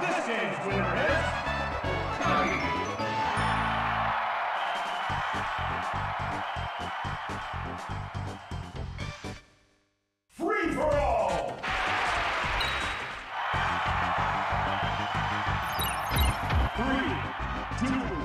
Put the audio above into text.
This game's winner is Cody. Free for all! Three, two,